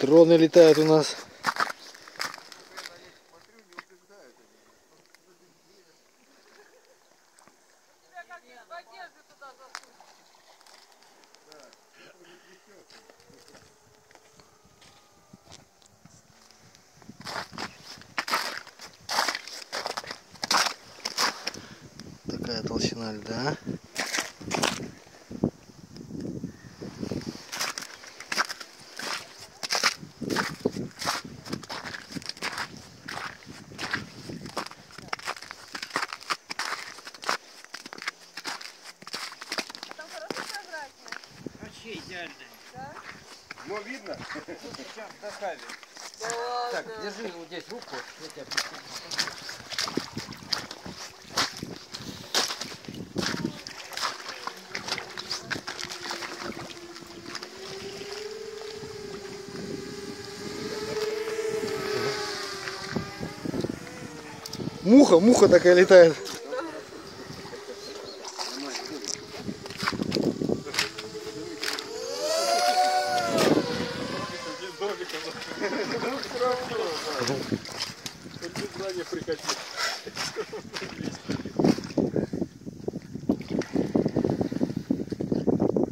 Дроны летают у нас. Такая толщина льда. Вообще идеальная. Ну, видно? Сейчас доставим. Да Так, ладно. держи вот здесь руку. Я тебя. Муха, муха такая летает. Ну, все равно. Хоть бы сзади прикатить.